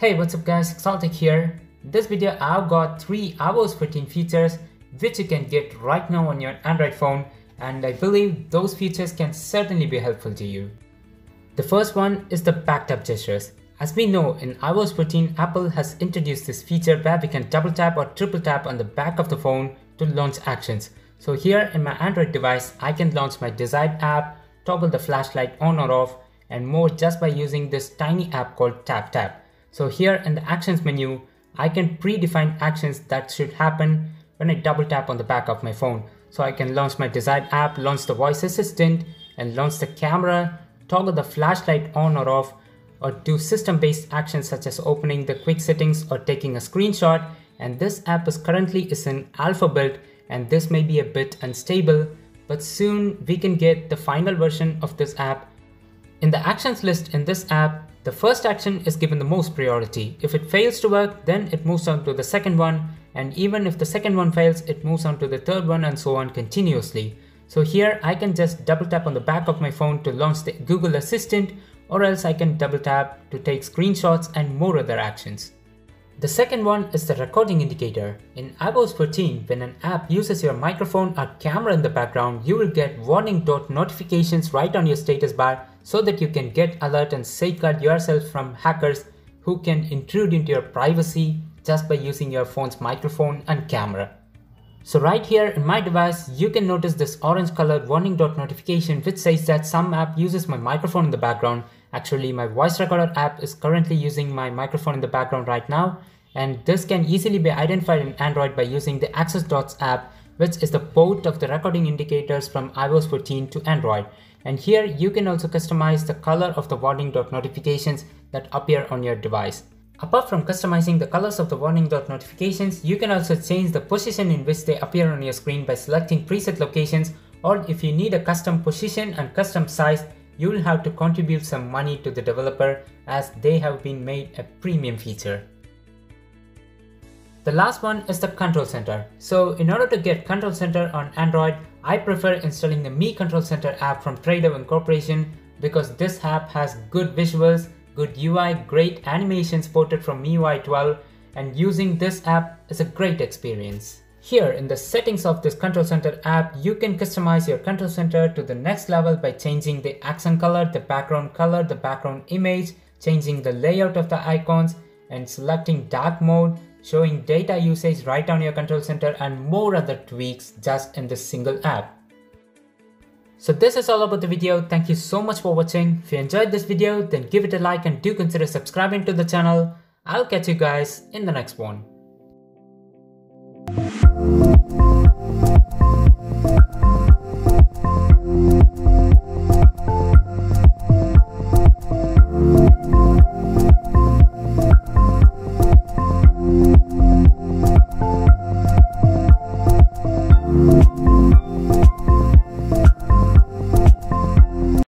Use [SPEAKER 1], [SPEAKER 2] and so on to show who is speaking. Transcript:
[SPEAKER 1] Hey, what's up guys, Exult Tech here. In this video, I've got 3 iOS 14 features which you can get right now on your Android phone and I believe those features can certainly be helpful to you. The first one is the back tap gestures. As we know, in iOS 14, Apple has introduced this feature where we can double tap or triple tap on the back of the phone to launch actions. So here in my Android device, I can launch my desired app, toggle the flashlight on or off, and more just by using this tiny app called TapTap. So here in the actions menu, I can predefine actions that should happen when I double tap on the back of my phone. So I can launch my desired app, launch the voice assistant, and launch the camera, toggle the flashlight on or off, or do system-based actions such as opening the quick settings or taking a screenshot. And this app is currently is in alpha build and this may be a bit unstable, but soon we can get the final version of this app. In the actions list in this app, the first action is given the most priority. If it fails to work, then it moves on to the second one, and even if the second one fails, it moves on to the third one and so on continuously. So here I can just double tap on the back of my phone to launch the Google Assistant, or else I can double tap to take screenshots and more other actions. The second one is the recording indicator. In iOS 14, when an app uses your microphone or camera in the background, you will get warning dot notifications right on your status bar so that you can get alert and safeguard yourself from hackers who can intrude into your privacy just by using your phone's microphone and camera. So right here in my device, you can notice this orange colored warning dot notification which says that some app uses my microphone in the background Actually, my voice recorder app is currently using my microphone in the background right now, and this can easily be identified in Android by using the Access Dots app, which is the port of the recording indicators from iOS 14 to Android. And here you can also customize the color of the warning dot notifications that appear on your device. Apart from customizing the colors of the warning dot notifications, you can also change the position in which they appear on your screen by selecting preset locations or if you need a custom position and custom size, you will have to contribute some money to the developer as they have been made a premium feature. The last one is the Control Center. So in order to get Control Center on Android, I prefer installing the Mi Control Center app from Treydev Incorporation because this app has good visuals, good UI, great animations ported from MIUI 12 and using this app is a great experience. Here in the settings of this Control Center app, you can customize your Control Center to the next level by changing the accent color, the background color, the background image, changing the layout of the icons, and selecting dark mode, showing data usage right on your Control Center and more other tweaks just in this single app. So this is all about the video. Thank you so much for watching. If you enjoyed this video, then give it a like and do consider subscribing to the channel. I'll catch you guys in the next one.